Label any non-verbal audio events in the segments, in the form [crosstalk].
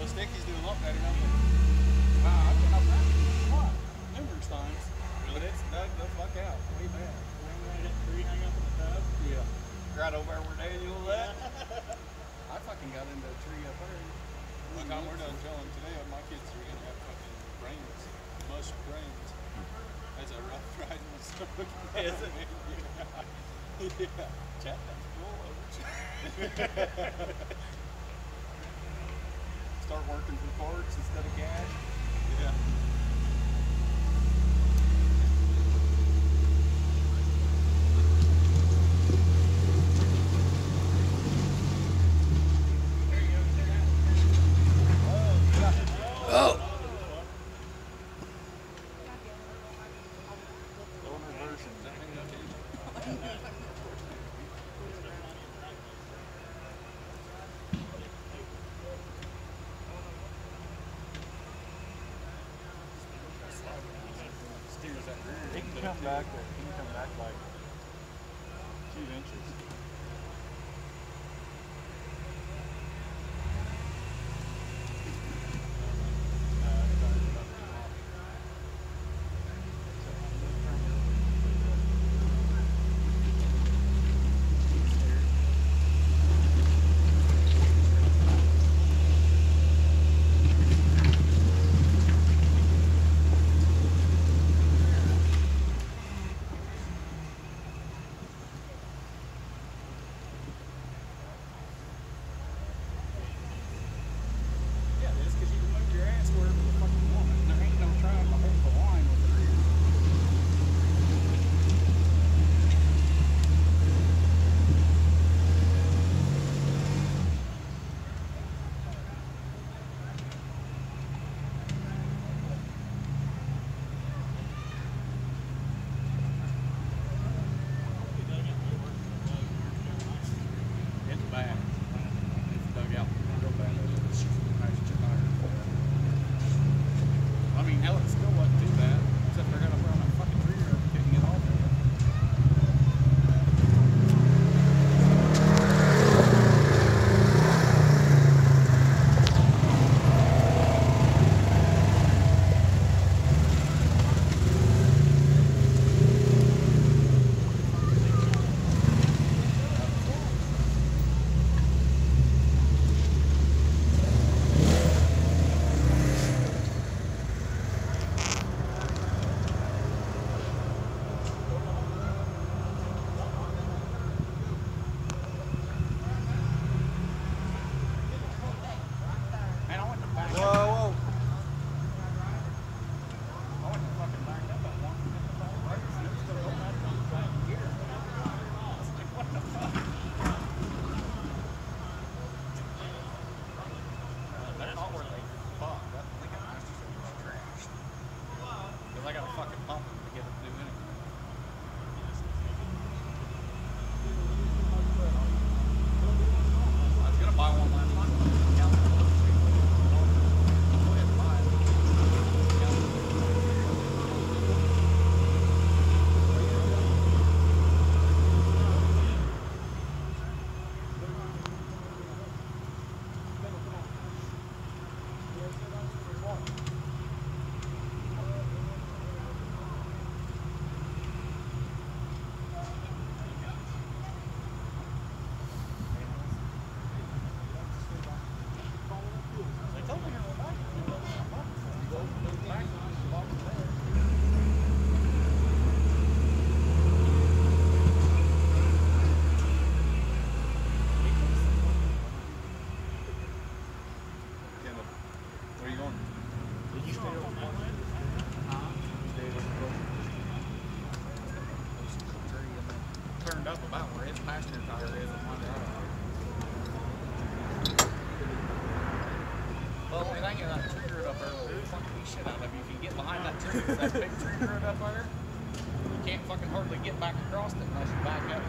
Those stickies do a lot better, don't they? Wow, I've been up there a numerous times. But it's dug the fuck out. Way bad. Yeah. Right over where Daniel at. [laughs] I fucking got into a tree up there. The time we're done telling today, my kids are gonna have fucking brains, mush brains. That's a rough [laughs] riding song. Is [laughs] it? Yeah. yeah. Chat that's over. Start working for parts instead of cash. Yeah. Oh! Older versions. I think that's it. Steers that rear. It can come back, it shit out of you. If you get behind that tree, that big tree root up there, you can't fucking hardly get back across it unless you back up.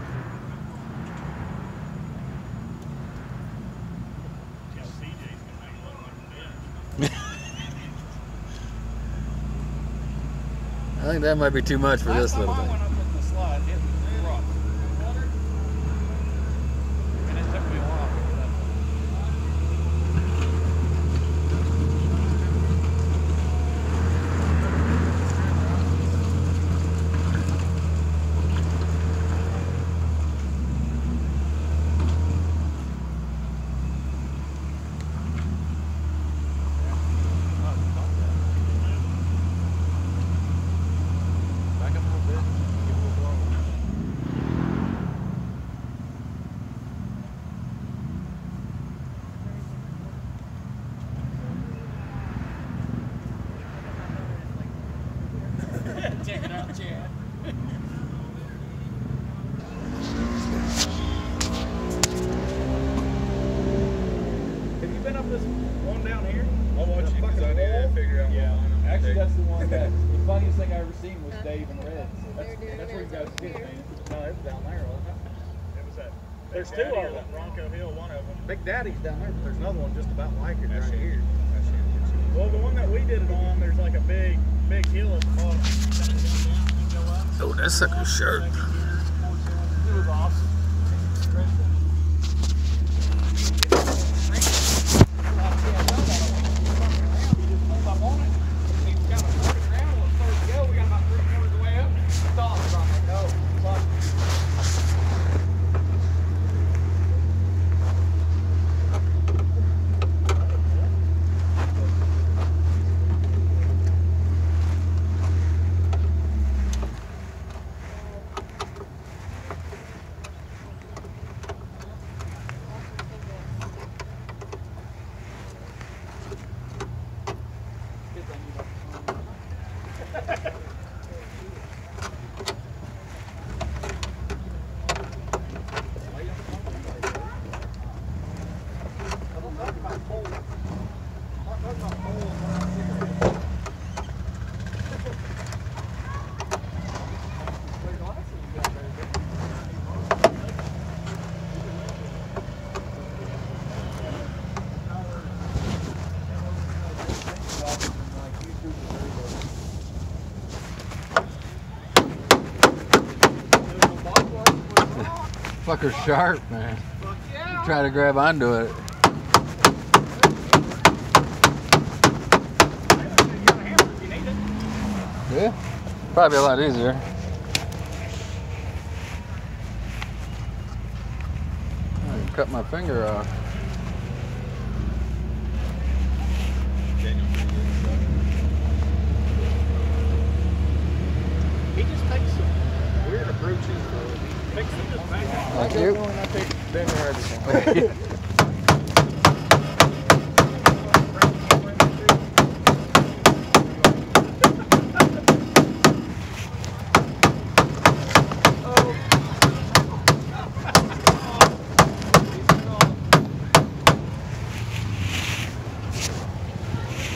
I think that might be too much for Last this little thing. went up out, Chad. Have you been up this one down here? I'll watch The you because I fucking need to wall? figure out Yeah. what line I'm Actually, taking. that's the one that the funniest thing I ever seen was Dave and Reds. That's, that's where you guys did, man. No, it was down there, wasn't it? It was that. There's two of them. Bronco Hill, one of them. Big Daddy's down there, but there's another one just about like it That's right it. here. That's it. Well, the one that we did it on, there's like a big, big hill at the bottom. Oh, that sucker's sharp. It was awesome. Fucker's sharp, man. Try to grab onto it. Yeah, probably a lot easier. Cut my finger off. Daniel, He just takes some weird approaches, though. He makes them just back out. Thank you. I take Ben everything.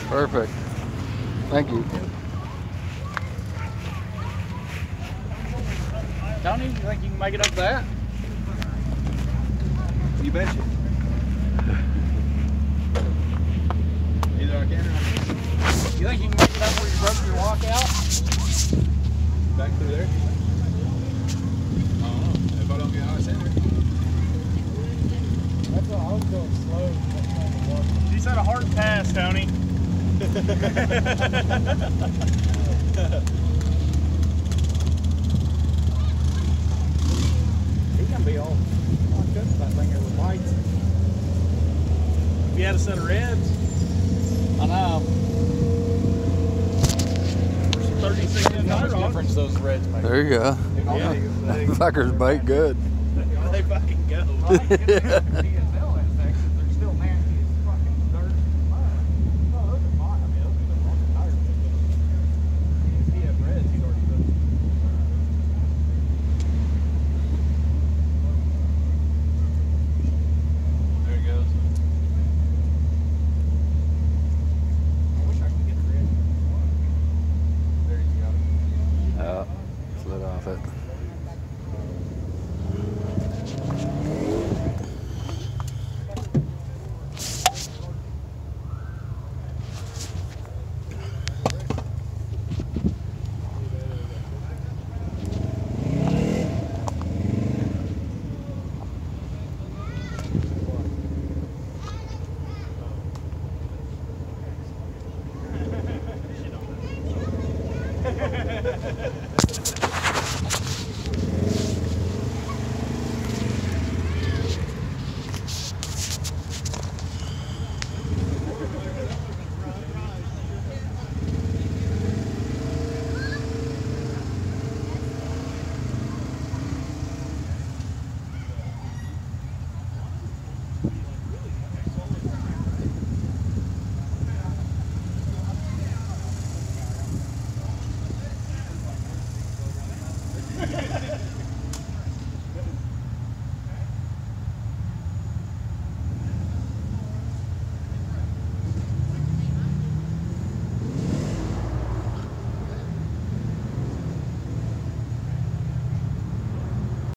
Perfect. Thank you. Tony, you think you can make it up that? You betcha. Either I can or I can't. You think you can make it up where you broke your walkout? Back through there. I don't know. If I don't get out of center. That's all. I was going slow. She said a hard pass, Tony. [laughs] He can be all locked that thing here with lights. If you had a set of reds, I know. 36 inch How much difference those reds make? There you go. Yeah. That [laughs] fucker's bite good. they fucking go. [laughs] [laughs]